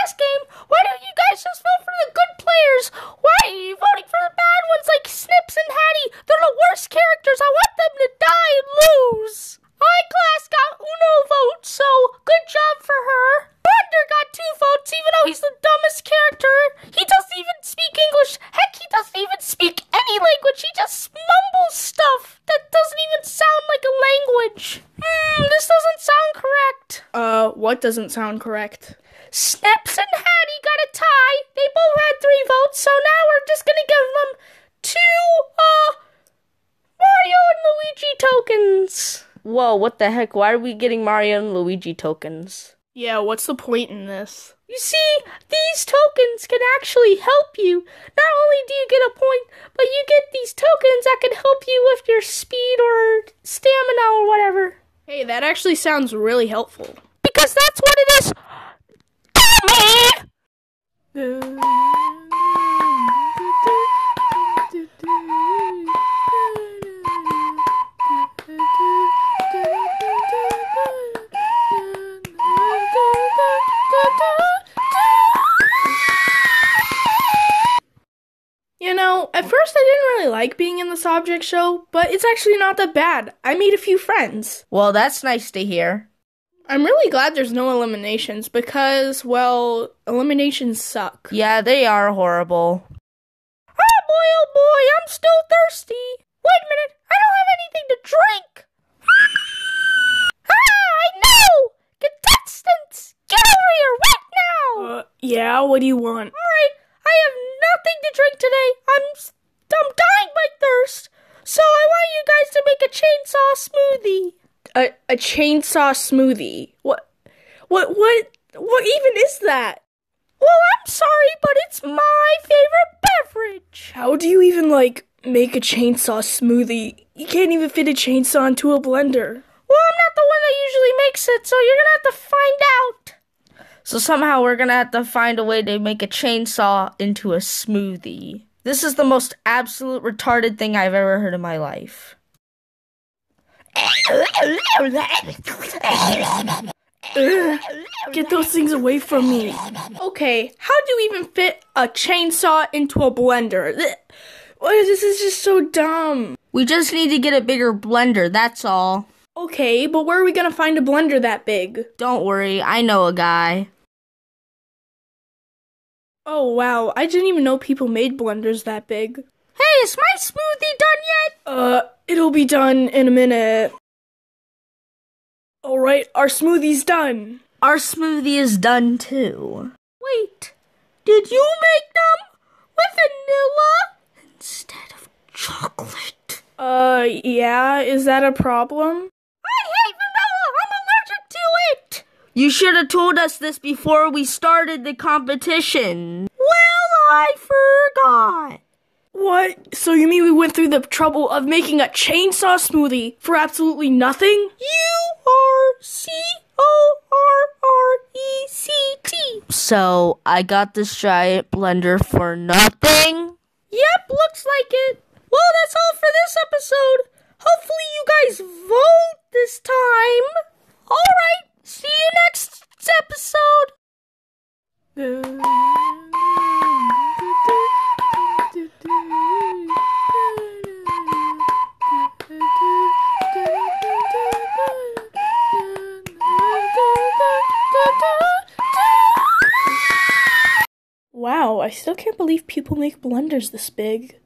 last game. Why don't you guys just vote for the good players? Why are you voting for the bad ones like Snips and Hattie? They're the worst characters. I want them to die and lose. My class got uno votes, so good job for her. Blender got two votes, even though he's the dumbest character. He doesn't even speak English. Heck, he doesn't even speak any language. He just mumbles stuff that doesn't even sound like a language. Hmm, this doesn't sound correct. Uh, what doesn't sound correct? Snaps and Hattie got a tie. They both had three votes, so now we're just gonna give them two, uh, Mario and Luigi tokens. Whoa, what the heck? Why are we getting Mario and Luigi tokens? Yeah, what's the point in this? You see, these tokens can actually help you. Not only do you get a point, but you get these tokens that can help you with your speed or stamina or whatever. Hey, that actually sounds really helpful. Because that's what it is. You know, at first I didn't really like being in this object show, but it's actually not that bad. I made a few friends. Well, that's nice to hear. I'm really glad there's no eliminations because, well, eliminations suck. Yeah, they are horrible. Ah, boy, oh boy, I'm still thirsty. Wait a minute, I don't have anything to drink. ah, I know! Contestants, get over here right now! Uh, yeah, what do you want? Alright, I have nothing to drink today. I'm, I'm dying by thirst. So I want you guys to make a chainsaw smoothie. A, a chainsaw smoothie. What? What? What? What even is that? Well, I'm sorry, but it's my favorite beverage. How do you even like make a chainsaw smoothie? You can't even fit a chainsaw into a blender. Well, I'm not the one that usually makes it, so you're gonna have to find out. So somehow we're gonna have to find a way to make a chainsaw into a smoothie. This is the most absolute retarded thing I've ever heard in my life. Ugh, get those things away from me. Okay, how do you even fit a chainsaw into a blender? What is this? This is just so dumb. We just need to get a bigger blender, that's all. Okay, but where are we gonna find a blender that big? Don't worry, I know a guy. Oh wow, I didn't even know people made blenders that big. Hey, is my smoothie done yet? Uh, it'll be done in a minute. Alright, our smoothie's done. Our smoothie is done too. Wait, did you make them with vanilla instead of chocolate? Uh, yeah, is that a problem? I hate vanilla. I'm allergic to it. You should have told us this before we started the competition. Well, I forgot. What? So you mean we went through the trouble of making a chainsaw smoothie for absolutely nothing? U R C O R R E C T. So I got this giant blender for nothing? Yep, looks like it. Well, that's all for this episode. Hopefully, you guys vote this time. Wow, I still can't believe people make blunders this big.